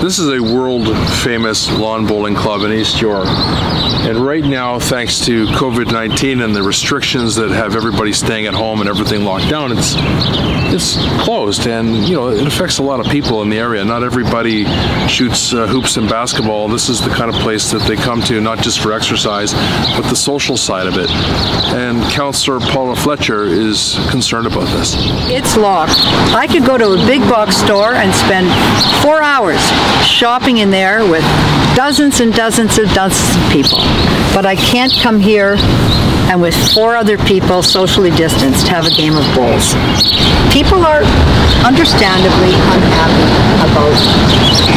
This is a world famous lawn bowling club in East York. And right now, thanks to COVID 19 and the restrictions that have everybody staying at home and everything locked down, it's it's closed. And, you know, it affects a lot of people in the area. Not everybody shoots uh, hoops and basketball. This is the kind of place that they come to, not just for exercise, but the social side of it. And Councillor Paula Fletcher is concerned about this. It's locked. I could go to a big box store and spend four hours shopping in there with dozens and dozens and dozens of people. But I can't come here and with four other people socially distanced have a game of bowls. People are understandably unhappy about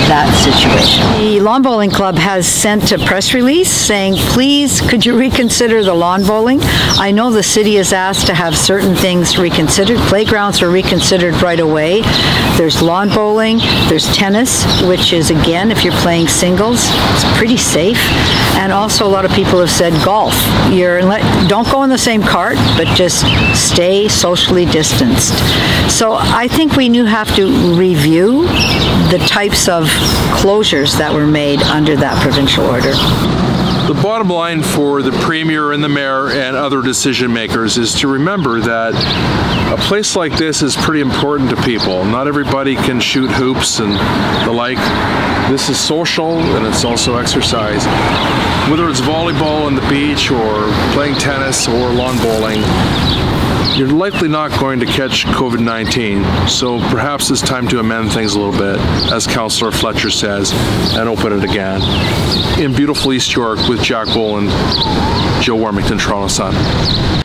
that situation. Lawn Bowling Club has sent a press release saying, please, could you reconsider the lawn bowling? I know the city has asked to have certain things reconsidered. Playgrounds are reconsidered right away. There's lawn bowling, there's tennis, which is, again, if you're playing singles, it's pretty safe. And also, a lot of people have said golf. You're don't go in the same cart, but just stay socially distanced. So I think we do have to review the types of closures that were made under that provincial order. The bottom line for the Premier and the Mayor and other decision makers is to remember that a place like this is pretty important to people. Not everybody can shoot hoops and the like. This is social and it's also exercise. Whether it's volleyball on the beach or playing tennis or lawn bowling, you're likely not going to catch COVID-19, so perhaps it's time to amend things a little bit, as Councillor Fletcher says, and open it again. In beautiful East York with Jack Boland, Joe Warmington, Toronto Sun.